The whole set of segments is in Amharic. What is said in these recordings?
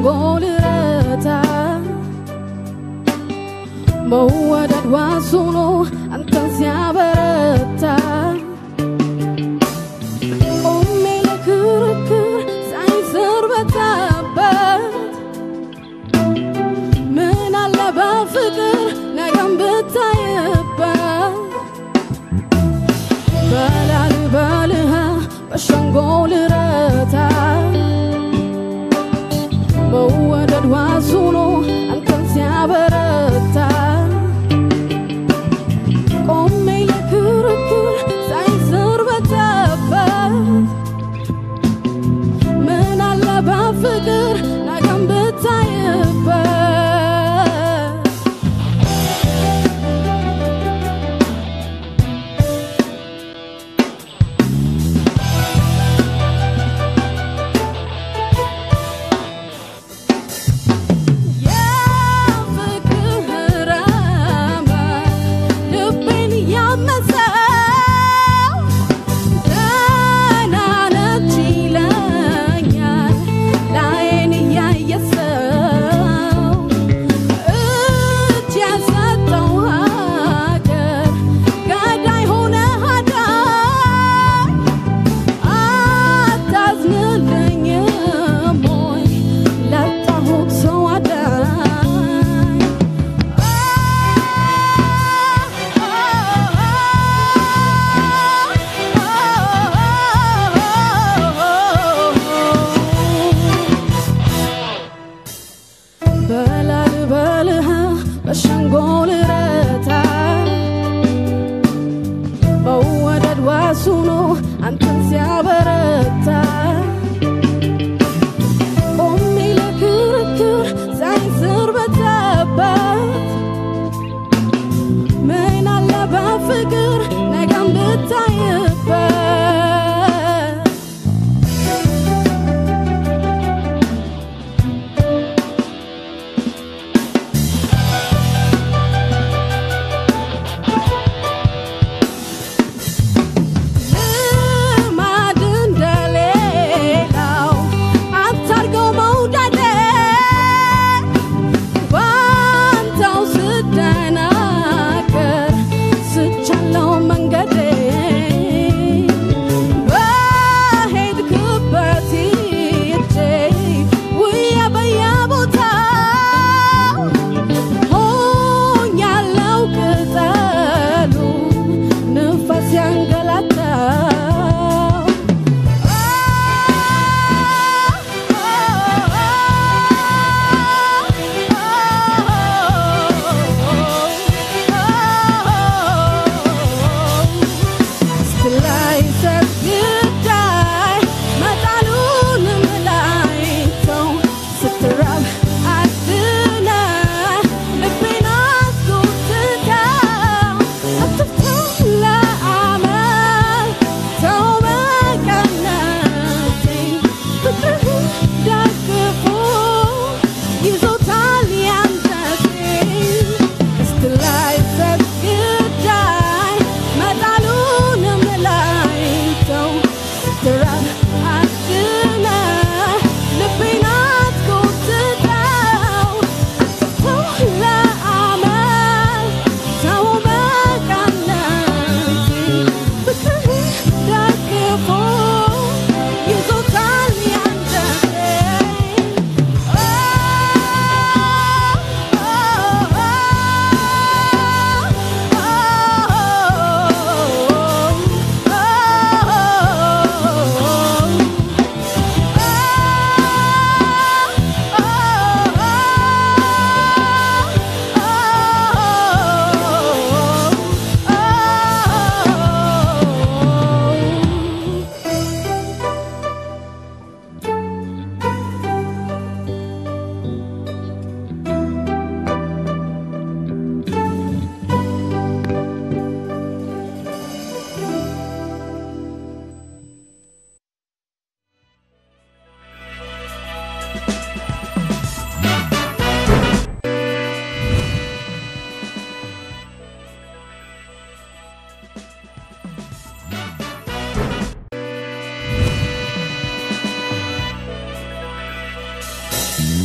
በሸንጎ ልረታ መወደድ ሆኖ አንተን ሲያበረታ ቆሜ ለክርክር ሳይንስር በታበት ምን አለ በፍቅር ነገም ብታይበት በላል በልሃ በሸንጎ ልረታ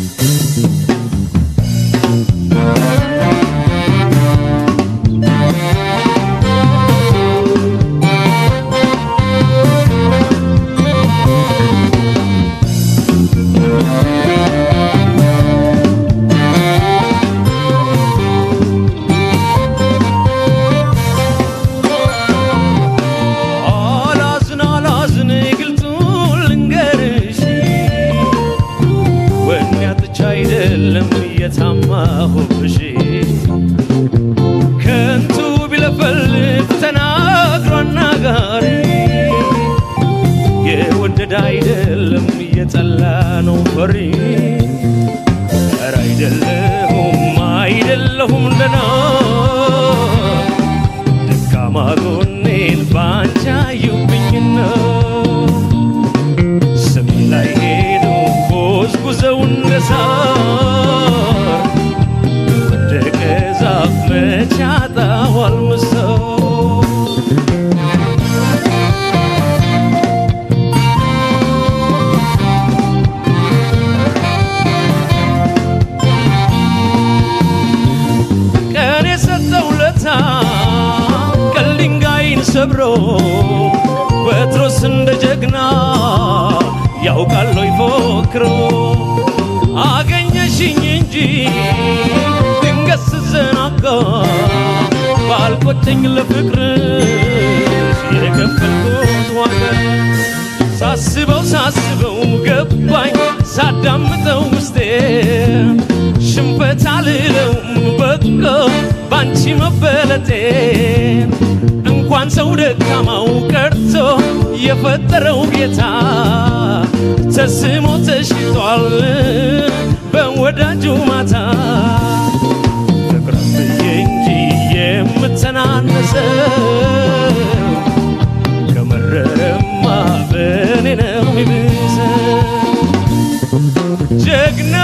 Música አስታወስሽኝ እንጂ ድንገት ስዘናጋ ባልቆጨኝ ለፍቅርሽ የከፈልኩት ዋጋ። ሳስበው ሳስበው ገባኝ ሳዳምጠው ውስጤ ሽንፈት አልለውም። በቃ ባንቺ መበለቴ እንኳን ሰው ደካማው ቀርቶ የፈጠረው ጌታ ተስሞ ተሽጧል። ወዳጁ ማታ ፍቅርም ብዬ እንጂ የምተናነሰው ከመረረማ በእኔ ነው የሚብሰው ጀግና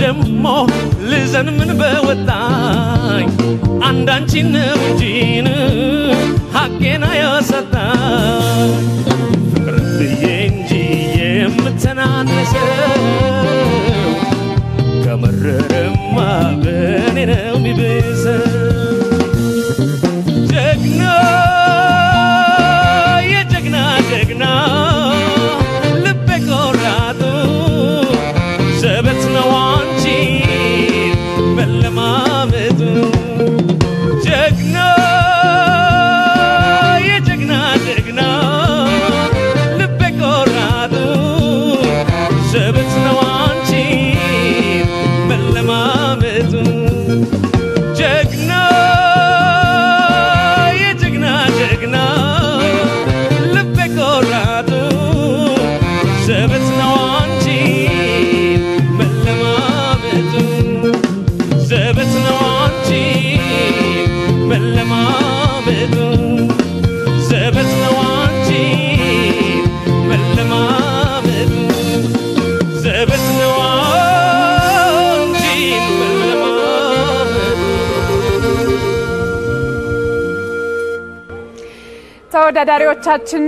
ደሞ ልዘን ምን በወጣኝ? አንዳንቺን ነው እንጂን ሀቄና ያሰጣኝ። ፍቅር ብዬ እንጂ የምተናነሰው ከመረረማ በኔ ነው ሚብሰው do ተወዳዳሪዎቻችን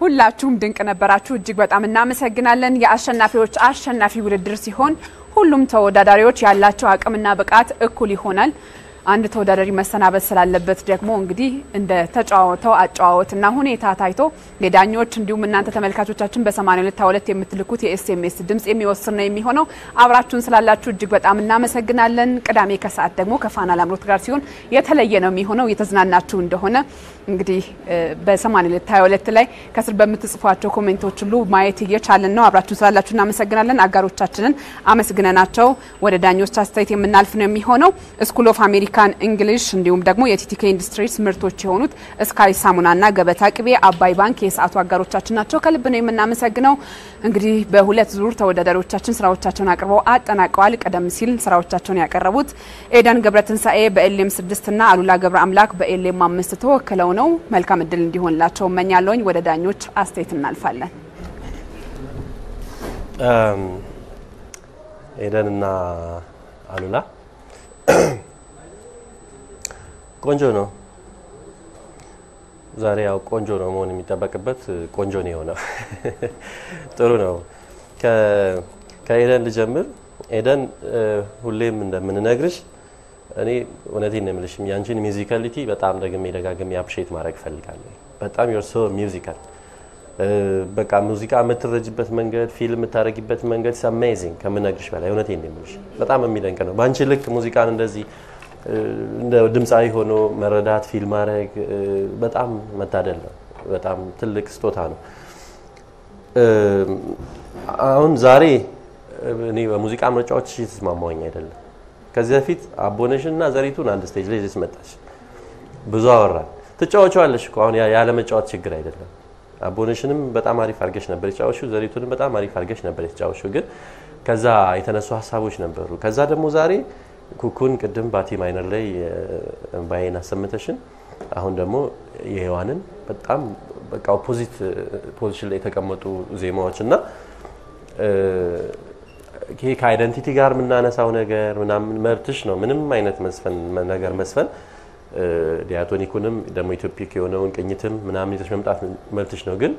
ሁላችሁም ድንቅ ነበራችሁ። እጅግ በጣም እናመሰግናለን። የአሸናፊዎች አሸናፊ ውድድር ሲሆን ሁሉም ተወዳዳሪዎች ያላቸው አቅምና ብቃት እኩል ይሆናል። አንድ ተወዳዳሪ መሰናበት ስላለበት ደግሞ እንግዲህ እንደ ተጫወተው አጨዋወትና ሁኔታ ታይቶ የዳኞች እንዲሁም እናንተ ተመልካቾቻችን በ8222 የምትልኩት የኤስኤምኤስ ድምጽ የሚወስን ነው የሚሆነው። አብራችሁን ስላላችሁ እጅግ በጣም እናመሰግናለን። ቅዳሜ ከሰዓት ደግሞ ከፋና ላምሮት ጋር ሲሆን የተለየ ነው የሚሆነው። እየተዝናናችሁ እንደሆነ እንግዲህ በ8222 ላይ ከስር በምትጽፏቸው comment ኦች ሁሉ ማየት እየቻልን ነው። አብራችሁን ስላላችሁ እናመሰግናለን። አጋሮቻችንን አመስግነናቸው ወደ ዳኞች አስተያየት የምናልፍ ነው የሚሆነው School of American English እንዲሁም ደግሞ የቲቲኬ ኢንዱስትሪስ ምርቶች የሆኑት ስካይ ሳሙናና ገበታ ቅቤ፣ አባይ ባንክ የሰዓቱ አጋሮቻችን ናቸው። ከልብ ነው የምናመሰግነው። እንግዲህ በሁለት ዙር ተወዳዳሪዎቻችን ስራዎቻቸውን አቅርበው አጠናቀዋል። ቀደም ሲል ስራዎቻቸውን ያቀረቡት ኤደን ገብረትንሳኤ በኤልኤም ስድስት ና አሉላ ገብረ አምላክ በኤልኤም አምስት ተወክለው ነው። መልካም እድል እንዲሆንላቸው እመኛለሁኝ። ወደ ዳኞች አስተያየት እናልፋለን። ኤደን እና አሉላ ቆንጆ ነው። ዛሬ ያው ቆንጆ ነው መሆን የሚጠበቅበት ቆንጆ ነው የሆነው። ጥሩ ነው። ከኤደን ልጀምር። ኤደን ሁሌም እንደምንነግርሽ እኔ እውነቴን ነው የምልሽ ያንቺን musicality በጣም ደግሜ ደጋግሜ appreciate ማድረግ እፈልጋለሁ። በጣም you're so musical በቃ ሙዚቃ የምትረጅበት መንገድ feel ም የምታደርጊበት መንገድ amazing ከምነግርሽ በላይ እውነቴን ነው የምልሽ በጣም የሚደንቅ ነው። በአንቺ ልክ ሙዚቃን እንደዚህ እንደ ድምፃዊ ሆኖ መረዳት feel ማድረግ በጣም መታደል ነው። በጣም ትልቅ ስጦታ ነው። አሁን ዛሬ እኔ በሙዚቃ ምርጫዎች እየተስማማኝ አይደለም። ከዚህ በፊት አቦነሽን እና ዘሪቱን አንድ stage ላይ ይዘሽ መጣሽ። ብዙ አወራን። ትጫወቸዋለሽ እኮ አሁን ያለ ችግር አይደለም። አቦነሽንም በጣም አሪፍ አድርገሽ ነበር የተጫወሽው፣ ዘሪቱንም በጣም አሪፍ አድርገሽ ነበር የተጫወሽው። ግን ከዛ የተነሱ ሀሳቦች ነበሩ። ከዛ ደግሞ ዛሬ ኩኩን ቅድም ባቲ minor ላይ እምባዬን አሰምተሽን፣ አሁን ደግሞ የሔዋንን በጣም በቃ opposite position ላይ የተቀመጡ ዜማዎች እና ይሄ ከ identity ጋር የምናነሳው ነገር ምናምን መብትሽ ነው። ምንም አይነት መስፈን ነገር መስፈን diatonic ኡንም ደግሞ Ethiopic የሆነውን ቅኝትም ምናምን ይዘሽ መምጣት መብትሽ ነው። ግን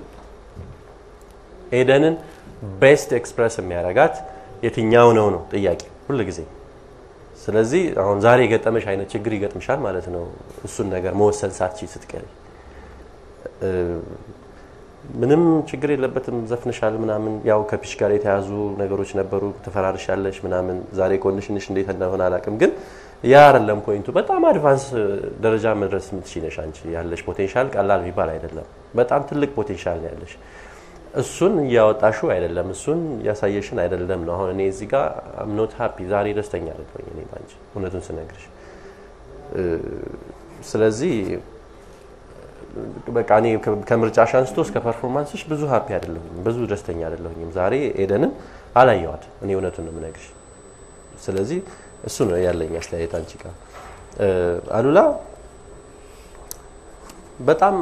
ኤደንን best express የሚያደርጋት የትኛው ነው ነው ጥያቄ ሁል ጊዜ። ስለዚህ አሁን ዛሬ የገጠመሽ አይነት ችግር ይገጥምሻል ማለት ነው። እሱን ነገር መወሰን ሳትችይ ስትቀሪ ምንም ችግር የለበትም። ዘፍንሻል ምናምን ያው ከ pitch ጋር የተያዙ ነገሮች ነበሩ። ትፈራርሻለሽ ምናምን። ዛሬ condition ሽ እንዴት እንደሆነ አላውቅም፣ ግን ያ አይደለም point ኡ። በጣም advance ደረጃ መድረስ የምትችይ ነሽ አንቺ። ያለሽ potential ቀላል የሚባል አይደለም። በጣም ትልቅ potential ያለሽ። እሱን እያወጣሽው አይደለም፣ እሱን እያሳየሽን አይደለም ነው። አሁን እኔ እዚህ ጋር I'm not happy ዛሬ ደስተኛ አይደለሁኝ እኔ ባንቺ እውነቱን ስነግርሽ። ስለዚህ በቃ እኔ ከምርጫሽ አንስቶ እስከ performance ሽ ብዙ happy አይደለሁኝም፣ ብዙ ደስተኛ አይደለሁኝም። ዛሬ ኤደንን አላየዋት እኔ እውነቱን ነው የምነግርሽ። ስለዚህ እሱ ነው ያለኝ አስተያየት አንቺ ጋር። አሉላ በጣም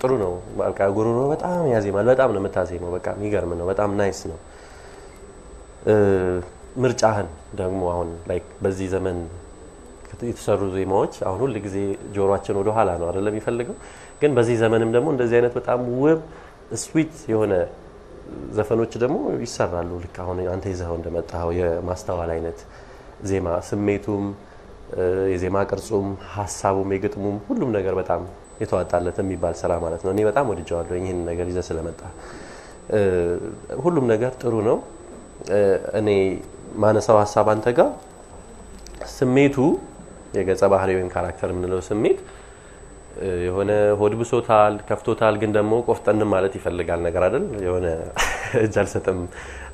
ጥሩ ነው። በቃ ጉሮሮ በጣም ያዜማል። በጣም ነው የምታዜመው። በቃ የሚገርም ነው። በጣም nice ነው። ምርጫህን ደግሞ አሁን like በዚህ ዘመን የተሰሩ ዜማዎች አሁን ሁል ጊዜ ጆሮአችን ወደ ኋላ ነው አይደለም የሚፈልገው። ግን በዚህ ዘመንም ደግሞ እንደዚህ አይነት በጣም ውብ sweet የሆነ ዘፈኖች ደግሞ ይሰራሉ። ልክ አሁን አንተ ይዘኸው እንደመጣኸው የማስተዋል አይነት ዜማ ስሜቱም፣ የዜማ ቅርጹም፣ ሀሳቡም፣ የግጥሙም ሁሉም ነገር በጣም የተዋጣለት የሚባል ስራ ማለት ነው። እኔ በጣም ወድጀዋለሁ ይህን ነገር ይዘህ ስለመጣ። ሁሉም ነገር ጥሩ ነው። እኔ ማነሳው ሀሳብ አንተ ጋር ስሜቱ የገጸ ባህሪ ወይም ካራክተር የምንለው ስሜት የሆነ ሆድ ብሶታል፣ ከፍቶታል፣ ግን ደግሞ ቆፍጠን ማለት ይፈልጋል ነገር አይደል? የሆነ እጅ አልሰጥም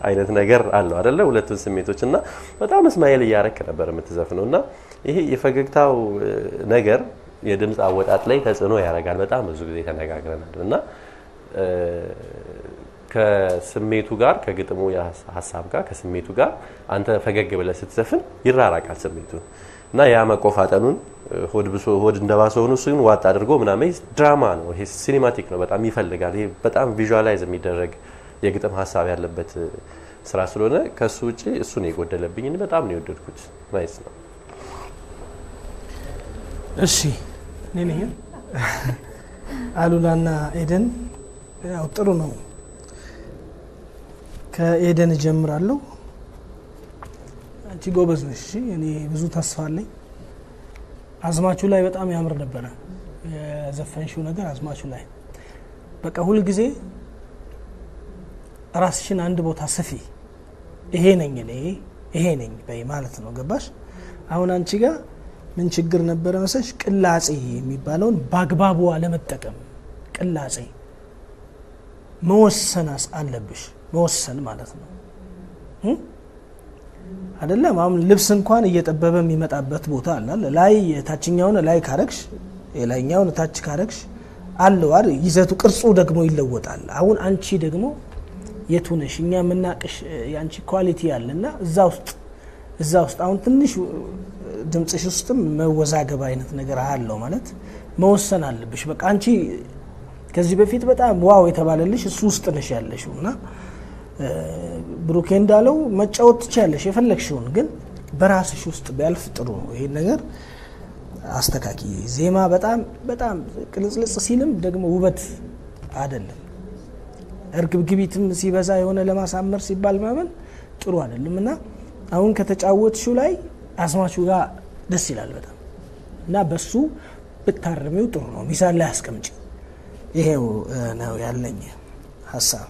አይነት ነገር አለው አይደለ? ሁለቱን ስሜቶች እና በጣም እስማኤል እያረክ ነበር የምትዘፍነው እና ይሄ የፈገግታው ነገር የድምፅ አወጣጥ ላይ ተጽዕኖ ያደርጋል። በጣም ብዙ ጊዜ ተነጋግረናል እና ከስሜቱ ጋር ከግጥሙ ሀሳብ ጋር ከስሜቱ ጋር አንተ ፈገግ ብለህ ስትዘፍን ይራራቃል ስሜቱ እና ያ መቆፋጠኑን ሆድ እንደባሰ ሆኖ እሱን ዋጥ አድርጎ ምናምን ድራማ ነው። ይሄ cinematic ነው፣ በጣም ይፈልጋል። ይሄ በጣም visualize የሚደረግ የግጥም ሀሳብ ያለበት ስራ ስለሆነ ከሱ ውጭ እሱ ነው የጎደለብኝ። በጣም ነው የወደድኩት። nice ነው። እሺ እኔ ነኝ። አሉላና ኤደን ያው ጥሩ ነው። ከኤደን እጀምራለሁ። አንቺ ጎበዝ ነሽ። እኔ ብዙ ተስፋ አለኝ። አዝማችሁ ላይ በጣም ያምር ነበረ የዘፈንሽው ነገር አዝማችሁ ላይ በቃ ሁልጊዜ ራስሽን አንድ ቦታ ስፊ። ይሄ ነኝ እኔ ይሄ ነኝ በይ ማለት ነው። ገባሽ? አሁን አንቺ ጋር ምን ችግር ነበረ መሰለሽ? ቅላጼ የሚባለውን በአግባቡ አለመጠቀም። ቅላጼ መወሰን አለብሽ። መወሰን ማለት ነው? አይደለም አሁን ልብስ እንኳን እየጠበበ የሚመጣበት ቦታ አለ? ላይ የታችኛውን ላይ ካረግሽ የላይኛውን ታች ካረግሽ አለው? ይዘቱ ቅርጹ ደግሞ ይለወጣል። አሁን አንቺ ደግሞ የቱ ነሽ? እኛ የምናቅሽ የአንቺ quality አለና እዛ ውስጥ እዛ ውስጥ አሁን ትንሽ ድምፅሽ ውስጥም መወዛገብ አይነት ነገር አለው ማለት መወሰን አለብሽ። በቃ አንቺ ከዚህ በፊት በጣም ዋው የተባለልሽ እሱ ውስጥ ነሽ ያለሽው እና ብሩኬ እንዳለው መጫወት ትችያለሽ የፈለግሽውን፣ ግን በራስሽ ውስጥ ቢያልፍ ጥሩ ነው። ይሄን ነገር አስተካኪ። ዜማ በጣም በጣም ቅልጽልጽ ሲልም ደግሞ ውበት አይደለም። እርግብግቢትም ሲበዛ የሆነ ለማሳመር ሲባል ማመን ጥሩ አይደለም እና አሁን ከተጫወትሽው ላይ አስማችሁ ጋር ደስ ይላል በጣም እና በሱ ብታርሚው ጥሩ ነው። ሚዛን ላይ አስቀምጪ። ይሄው ነው ያለኝ ሀሳብ።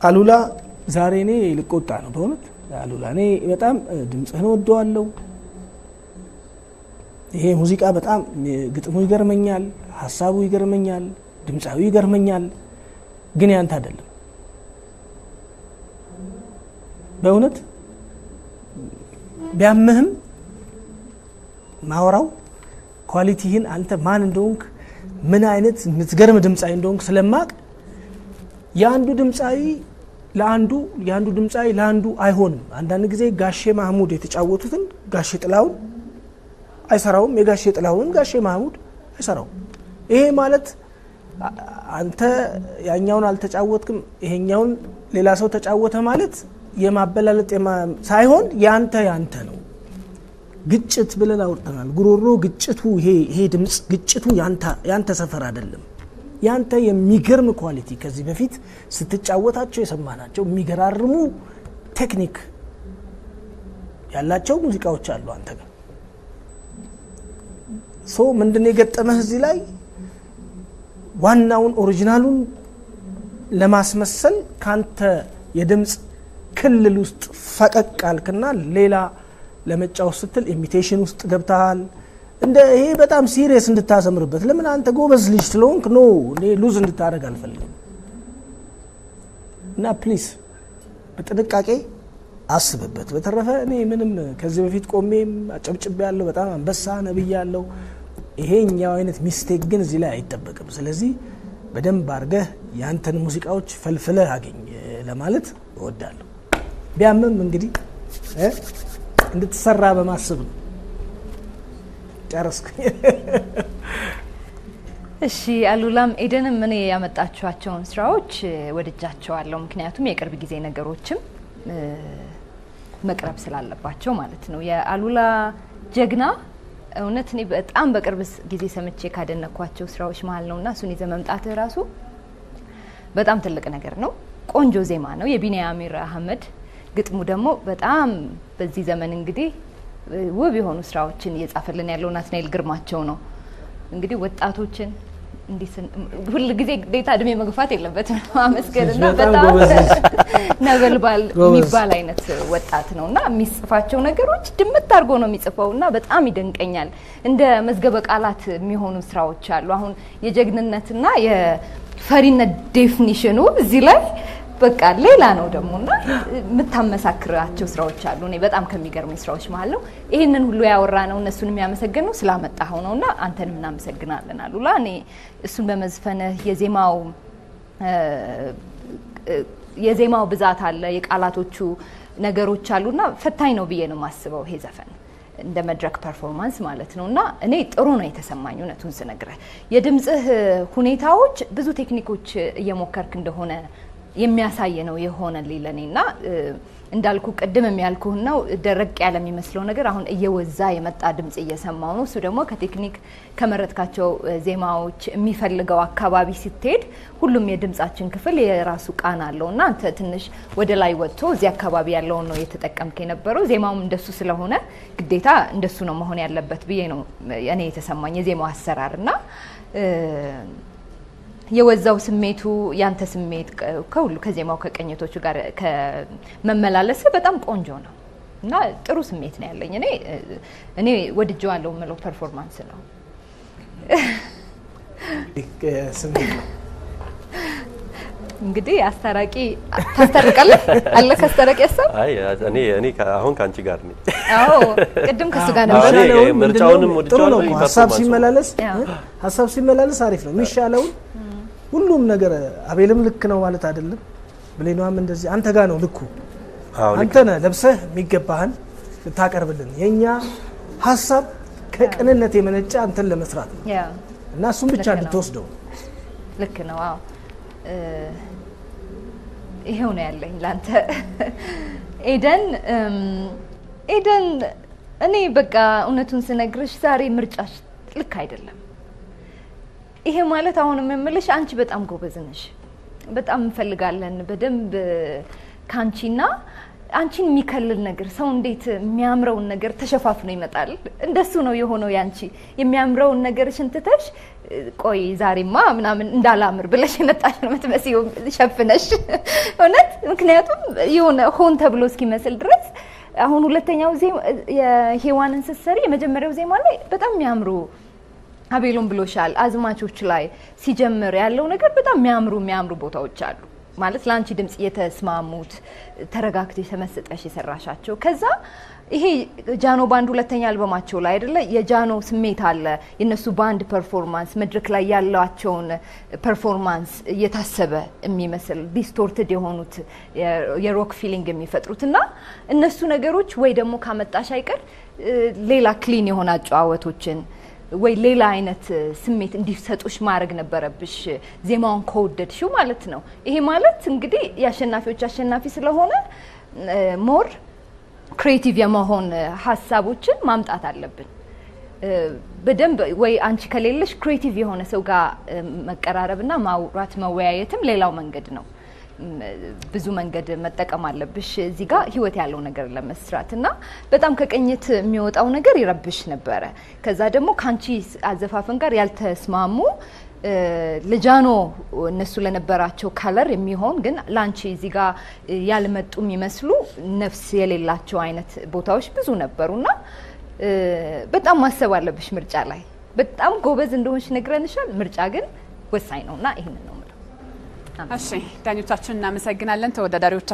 አሉላ ዛሬ እኔ ልቆጣ ነው በእውነት አሉላ። እኔ በጣም ድምፅህን ወደዋለሁ። ይሄ ሙዚቃ በጣም ግጥሙ ይገርመኛል፣ ሀሳቡ ይገርመኛል፣ ድምፃዊ ይገርመኛል። ግን ያንተ አይደለም በእውነት ቢያምህም ማውራው ኳሊቲህን አንተ ማን እንደሆንክ ምን አይነት የምትገርም ድምፃዊ እንደሆንክ ስለማቅ የአንዱ ድምፃዊ ለአንዱ የአንዱ ድምፃዊ ለአንዱ አይሆንም። አንዳንድ ጊዜ ጋሼ ማህሙድ የተጫወቱትን ጋሼ ጥላሁን አይሰራውም፣ የጋሼ ጥላሁንን ጋሼ ማህሙድ አይሰራውም። ይሄ ማለት አንተ ያኛውን አልተጫወትክም ይሄኛውን ሌላ ሰው ተጫወተ ማለት የማበላለጥ የማ- ሳይሆን ያንተ ያንተ ነው። ግጭት ብለን አውርተናል። ጉሮሮ ግጭቱ ይሄ ድምፅ ግጭቱ ያንተ- ሰፈር አይደለም። ያንተ የሚገርም quality ከዚህ በፊት ስትጫወታቸው የሰማናቸው የሚገራርሙ ቴክኒክ ያላቸው ሙዚቃዎች አሉ አንተ ጋር so ምንድን የገጠመህ እዚህ ላይ ዋናውን original ኡን ለማስመሰል ካንተ የድምፅ ክልል ውስጥ ፈቀቅ አልክና ሌላ ለመጫወት ስትል imitation ውስጥ ገብተሃል። እንደ ይሄ በጣም serious እንድታሰምርበት ለምን አንተ ጎበዝ ልጅ ስለሆንክ no lose እንድታደርግ አልፈልግም። እና please በጥንቃቄ አስብበት። በተረፈ እኔ ምንም ከዚህ በፊት ቆሜም አጨብጭቤ ያለው በጣም አንበሳ ነብይ ያለው ይሄኛው አይነት mistake ግን እዚህ ላይ አይጠበቅም። ስለዚህ በደንብ አድርገህ ያንተን ሙዚቃዎች ፈልፍለህ አገኝ ለማለት እወዳለሁ። ቢያምም እንግዲህ እንድትሰራ በማሰብ ነው። ጨረስኩ። እሺ አሉላም ኤደንም እኔ ያመጣችኋቸውን ስራዎች ወድጃቸዋለሁ። ምክንያቱም የቅርብ ጊዜ ነገሮችም መቅረብ ስላለባቸው ማለት ነው። የአሉላ ጀግና እውነት እኔ በጣም በቅርብ ጊዜ ሰምቼ ካደነኳቸው ስራዎች መሀል ነው እና እሱን ይዘህ መምጣትህ ራሱ በጣም ትልቅ ነገር ነው። ቆንጆ ዜማ ነው። የቢኒያም አሚር አህመድ ግጥሙ ደግሞ በጣም በዚህ ዘመን እንግዲህ ውብ የሆኑ ስራዎችን እየጻፈልን ያለው ናትናኤል ግርማቸው ነው። እንግዲህ ወጣቶችን ሁል ጊዜ ግዴታ እድሜ መግፋት የለበትም ማመስገንና በጣም ነበልባል የሚባል አይነት ወጣት ነው እና የሚጽፋቸው ነገሮች ድምት አድርጎ ነው የሚጽፈው እና በጣም ይደንቀኛል። እንደ መዝገበ ቃላት የሚሆኑ ስራዎች አሉ። አሁን የጀግንነትና የፈሪነት ዴፊኒሽኑ እዚህ ላይ በቃ ሌላ ነው ደግሞ እና የምታመሳክራቸው ስራዎች አሉ። እኔ በጣም ከሚገርሙ ስራዎች መሀል ነው። ይህንን ሁሉ ያወራ ነው እነሱን የሚያመሰግን ነው ስላመጣኸው ነው እና አንተንም እናመሰግናለን አሉላ። እኔ እሱን በመዝፈንህ የዜማው የዜማው ብዛት አለ፣ የቃላቶቹ ነገሮች አሉና ፈታኝ ነው ብዬ ነው የማስበው ይሄ ዘፈን እንደ መድረክ performance ማለት ነው። እና እኔ ጥሩ ነው የተሰማኝ እውነቱን ስነግረህ። የድምፅህ ሁኔታዎች ብዙ ቴክኒኮች እየሞከርክ እንደሆነ የሚያሳይ ነው የሆነልኝ ለእኔ እና እንዳልኩ ቅድም ያልኩህ ነው ደረቅ ያለ የሚመስለው ነገር አሁን እየወዛ የመጣ ድምጽ እየሰማው ነው። እሱ ደግሞ ከቴክኒክ ከመረጥካቸው ዜማዎች የሚፈልገው አካባቢ ስትሄድ ሁሉም የድምጻችን ክፍል የራሱ ቃና አለው እና አንተ ትንሽ ወደ ላይ ወጥቶ እዚህ አካባቢ ያለውን ነው የተጠቀምክ የነበረው። ዜማውም እንደሱ ስለሆነ ግዴታ እንደሱ ነው መሆን ያለበት ብዬ ነው እኔ የተሰማኝ የዜማው አሰራር እና የወዛው ስሜቱ ያንተ ስሜት ከ- ከሁሉ ከዜማው ከቅኝቶቹ ጋር ከመመላለስ በጣም ቆንጆ ነው እና ጥሩ ስሜት ነው ያለኝ። እኔ እኔ ወድጀዋለሁ የምለው performance ነው። እንግዲህ አስታራቂ ታስታርቃለህ አለ ከአስታራቂ ሀሳብ አይ እኔ እኔ አሁን ከአንቺ ጋር ነኝ። አዎ ቅድም ከሱ ጋር ነበር። ምርጫውንም ወድጄዋለሁ፣ ሀሳብ ሲመላለስ ሀሳብ ሲመላለስ አሪፍ ነው። የሚሻለውን ሁሉም ነገር አቤልም ልክ ነው ማለት አይደለም። ብሌኗም እንደዚህ አንተ ጋር ነው ልኩ። አንተ ነህ ለብሰህ የሚገባህን ልታቀርብልን። የእኛ ሀሳብ ከቅንነት የመነጨ አንተን ለመስራት ነው እና እሱም ብቻ እንድትወስደው ልክ ነው። አዎ ይሄው ነው ያለኝ ላንተ ኤደን ኤደን እኔ በቃ እውነቱን ስነግርሽ ዛሬ ምርጫሽ ልክ አይደለም። ይሄ ማለት አሁን የምምልሽ አንቺ በጣም ጎበዝ ነሽ። በጣም እንፈልጋለን በደንብ ካንቺና አንቺን የሚከልል ነገር ሰው እንዴት የሚያምረውን ነገር ተሸፋፍኖ ይመጣል? እንደሱ ነው የሆነው። ያንቺ የሚያምረውን ነገር ሽንትተሽ ቆይ ዛሬማ ምናምን እንዳላምር ብለሽ የመጣሽ ነው የምትመስይው ሸፍነሽ እውነት። ምክንያቱም የሆነ ሆን ተብሎ እስኪመስል ድረስ አሁን ሁለተኛው ዜማ የሄዋንን ስትሰሪ የመጀመሪያው ዜማ ላይ በጣም የሚያምሩ አቤሎን ብሎሻል። አዝማቾች ላይ ሲጀምር ያለው ነገር በጣም የሚያምሩ የሚያምሩ ቦታዎች አሉ ማለት ለአንቺ ድምጽ የተስማሙት ተረጋግተሽ ተመስጠሽ የሰራሻቸው። ከዛ ይሄ ጃኖ ባንድ ሁለተኛ አልበማቸው ላይ አይደለ የጃኖ ስሜት አለ የነሱ ባንድ performance መድረክ ላይ ያላቸውን performance እየታሰበ የሚመስል distorted የሆኑት የ rock feeling የሚፈጥሩት እና እነሱ ነገሮች ወይ ደግሞ ካመጣሽ አይቀር ሌላ clean የሆነ አጨዋወቶችን ወይ ሌላ አይነት ስሜት እንዲሰጡሽ ማድረግ ነበረብሽ፣ ዜማውን ከወደድሽው ማለት ነው። ይሄ ማለት እንግዲህ የአሸናፊዎች አሸናፊ ስለሆነ more creative የመሆን ሀሳቦችን ማምጣት አለብን። በደንብ ወይ አንቺ ከሌለሽ creative የሆነ ሰው ጋር መቀራረብና ማውራት መወያየትም ሌላው መንገድ ነው። ብዙ መንገድ መጠቀም አለብሽ እዚህ ጋር ህይወት ያለው ነገር ለመስራት እና በጣም ከቅኝት የሚወጣው ነገር ይረብሽ ነበረ። ከዛ ደግሞ ከአንቺ አዘፋፈን ጋር ያልተስማሙ ለጃኖ እነሱ ለነበራቸው color የሚሆን ግን ለአንቺ እዚህ ጋር ያልመጡ የሚመስሉ ነፍስ የሌላቸው አይነት ቦታዎች ብዙ ነበሩና በጣም ማሰብ አለብሽ ምርጫ ላይ። በጣም ጎበዝ እንደሆንሽ ነግረንሻል። ምርጫ ግን ወሳኝ ነውና ይህንን ነው ዳኞቻችን እናመሰግናለን። ተወዳዳሪዎች